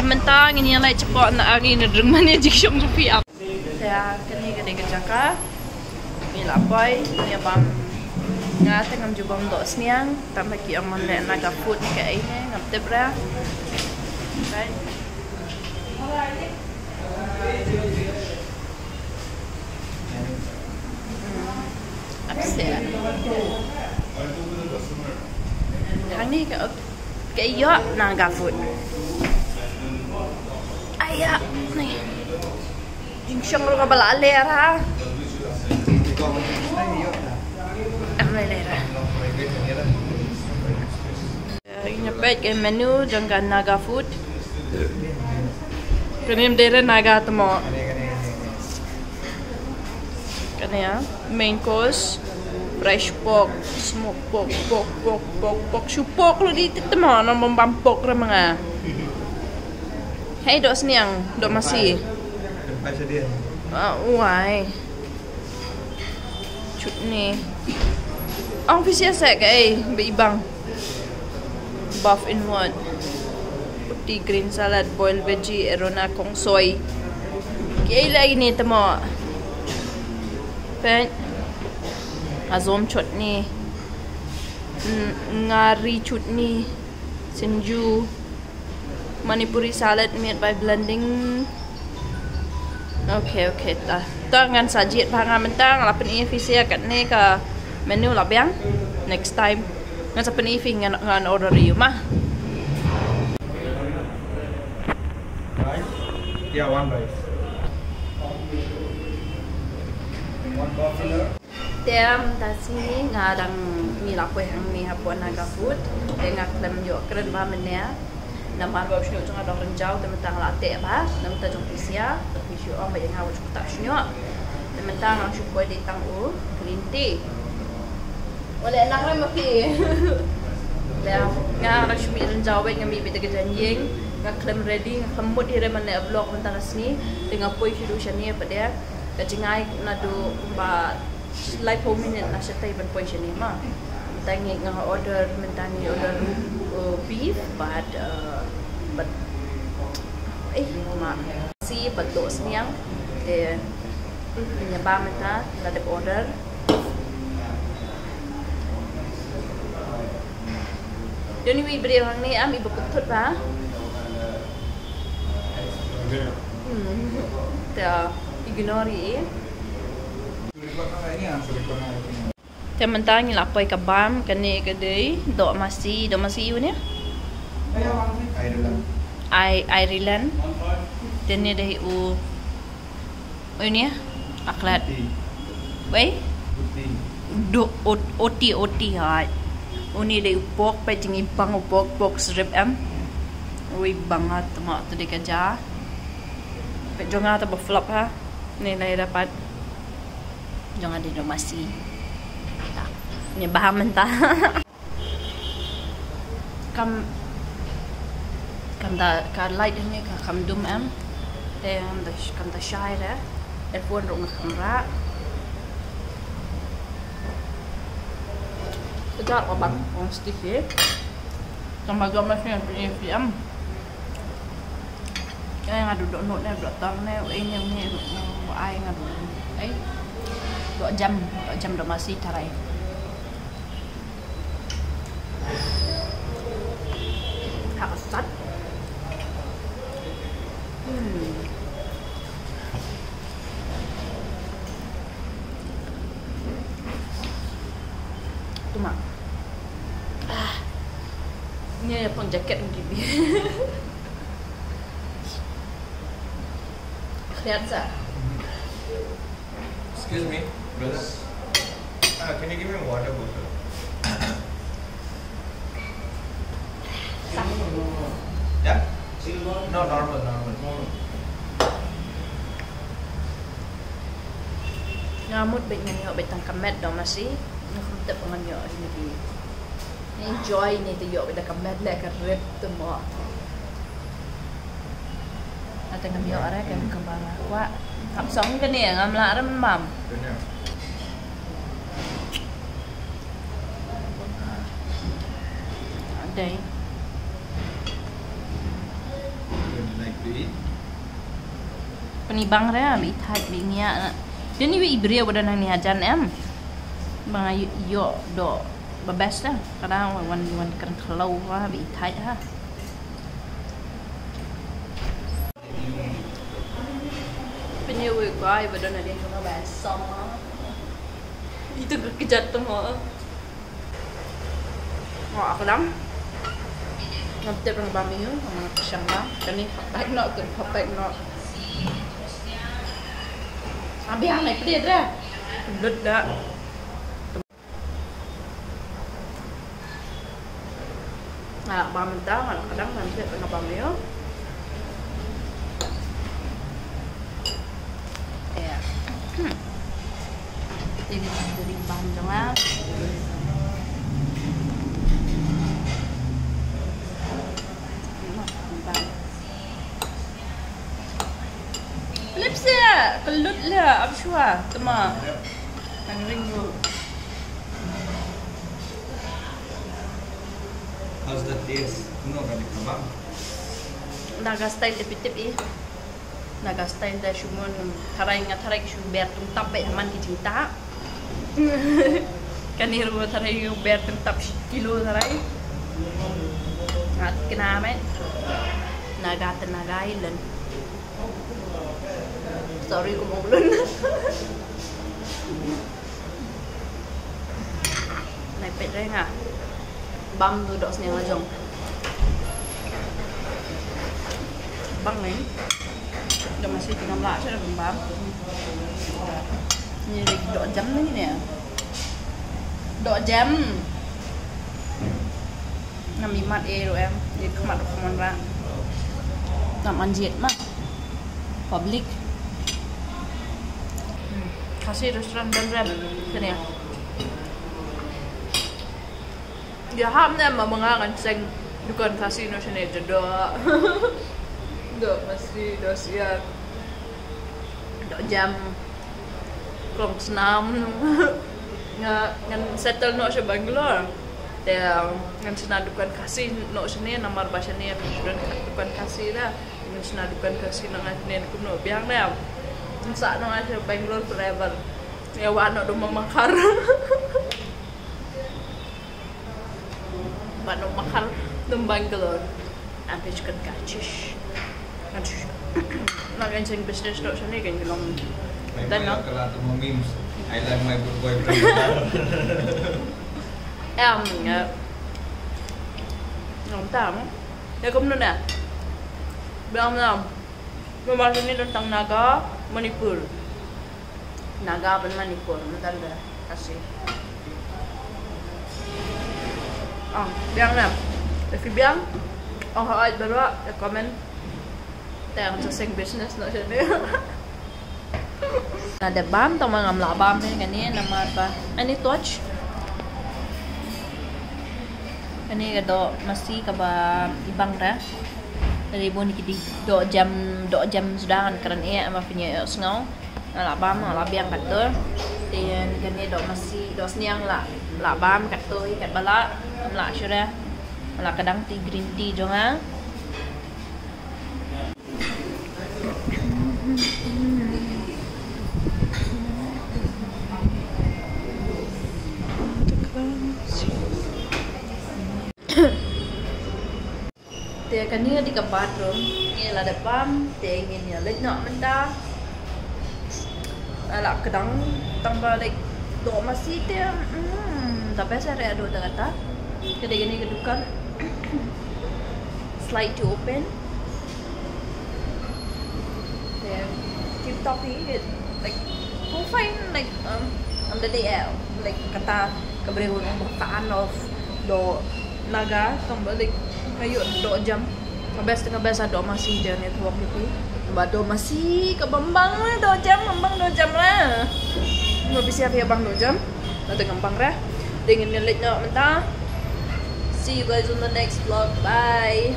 mentang ini yang lain cepat nak hari ni dengan ni jik syok rupi ap. Saya kini kena kerja ka. Ni lapoi ni abang. Nga tengam jubah untuk senyang Tambah kia mandi naga food ni ke ini Ngam tebra Okay Upset Hang ni ke Ke iya naga food ro ka bala lera. Ang lera. Yung napet cái menu dengan naga food. Kanim dere naga temo. Kani ya, main course, fresh pork, smoked pork, pork, pork, pork, pork, su pork lo di temo na membam pork ra mga. Hey dok sniang, dok masih. Baca dia. Ah, uai. Chút ni. Ang pisia sa kay ibang. Buff in one. Puti green salad, boiled veggie, erona kong soy. Kaya lagi ni tamo. Pen. Azom chutney. N- Ngari chutney. Sinju. Manipuri salad made by blending Okay, okay. Ta. Ta ngan sajiat pangan mentang lapan ini visi kat ni ke menu lah biang. Next time. Ngan sapan ini ngan ngan order you mah. Rice? Yeah, one rice. One buffalo. Tiam ta sini ngadang mi lapoi hang mi hapon naga food. Dengan klem yo keren ba menia. Nama ba shnyo chung adong renjau te mentang la te ba. Nam ta jong pisia. Syu om ba yang hawo chung tak shnyo. Te mentang ang syu koi di tang u green tea. Wala nak ram mapi. Dah nga ra syu mi renjau ba. Nga klem ready nga kemut dire mana vlog mentang sini. Dengan poi syu du shani pa dia. Kajingai na du ba lai po minute na siya tayo ban po siya ni ma. Tangi nga order mentangi order uh, beef but uh, but eh ma si de niya ba menta na de order Yun yung ibri ang ni am iba putut ba? Hmm. Ta ignore eh. Ini yang sudah pernah ini. Teman-teman ni lapoi ke bam kene ke dei dok masih dok masih you ni? Ireland. I Ireland dan dei u oh ni aklat wei? Putih. do ot- oti oti ha uni dei upok pa jingi bang upok pok strip am ui bangat ma tu de kaja pe jonga ta flop ha ni lai dapat. Jonga di dok masih Tak. ni baham mentah kam kam da ka light ni ka kam dum am te am da kam da shaira earphone rong kamera Sedap apa bang? Orang stick eh. Tambah gambar sini punya film. Cái nga duduk nốt này duduk tang này ai yang ni ai nga duduk ai dua jam dua jam dah masih tarai. Ah. Ni pun jaket mungkin kelihatan. Excuse me, brothers. Ah, uh, can you give me a water bottle? Sama. Yeah? No, normal, normal. Ngamut baiknya ni, baik tangkap dah masih. Ngamut tak pengen ini ni enjoy ni tu yo bet kamet le ka rip tu mo Ate ngam yo ara kan kembang wa hap song ke ni ngam la ram mam Ada. Like to eat? Penibang ra bi ngia dia ni wi ibria bodan nang ni ajan em. Bang yo do bà best đó, cái đó mà quanh quanh cần lâu quá bị thay ha bên yêu vừa qua và đơn này đi? Cho các bạn xong á. Đi từ cái chật tôi mở ngọt lắm. Ngọt tiếp bằng ba miếng mà chẳng lắm. Cho nên học bạch nọ cần học bạch nọ à biết này biết ra đứt đã salak bawang mentah kadang-kadang nanti saya tengah bawang ya. Hmm. Jadi jadi bahan tengah Lipsa, lah. kelut lah, apa sih teman? Kan. How's the taste? No, kali kebab. Naga style dia pitip eh. Naga style dia cuma tarai ingat tarai cuma biar tung tap baik aman ki cinta. kan ni rumah tarai yang biar tung tap kilo tarai. Ngat kena met. Naga tenaga island. Sorry kung maulun. Naipit rin nga. Bam duduk sini lajong. Bang ni. Dah masih tengah melak saya dah bam. Ni lagi dua jam lagi ni. Dua jam. Nam imat eh tu em. Dia kemat kemat ra. Nam anjit mah. Public. Kasih restoran dan rem. Sini ya. Dia ham ni mah mengangan seng dukan kasino sini jeda. Dok masih dah siap. Dok jam kelong senam. Nga ngan settle no sa Bangalore. Dia ngan sena dukan kasih no sini nomor bahasa ni dukan dukan kasih dah. Ngan sena dukan kasih nang ni kuno biang dah. Sa no sa Bangalore forever. Ya wa no do mamakar. Ba no makar dum Bangalore. Ampe chicken kachish. Kachish. Nak kan sing business kan gelong. My Dan boy no. kalau tu mau memes. I like my boyfriend. Em Ngom tam. Ya kum nu na. Bilang nam. Memang ini tentang naga Manipur. Naga dan Manipur. Bentar dah kasih. Ah, biang nam. If you biang, oh ay baru ya komen. Tayang sa sing business na siya niya. Ada bam tong mga mla bam ni kani nama apa? Ani touch. Kani kado masih kaba ibang ra. Dari bon kiti do jam do jam sudah kan keren iya ama punya snow. Ala bam ala biang katur. Dan kani do masih do sniang la la bam katur kat bala la syura. Ala kadang ti green tea jonga. Dia kan ni di ke bathroom, ni lah depan, dia ingin ni lek nak mentah. Ala kedang tambah like do masih dia. Hmm, tapi saya ada ada kata. Kedai gini kedukan. Slide to open. Then keep talking it like who find like um on the day out like kata keberehun bukaan of do naga kembali kayu do jam Kabes tengah bes do masih dia network itu. Ba do masih ke bembang lah do jam bembang do jam lah. Mau bisa via bang no jam. Na dengan bang reh. Dengan nyelit nak mentah. See you guys on the next vlog. Bye.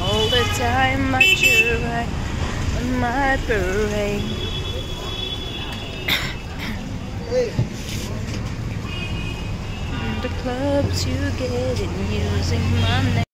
All the time I try on my parade. the clubs you get in using my name.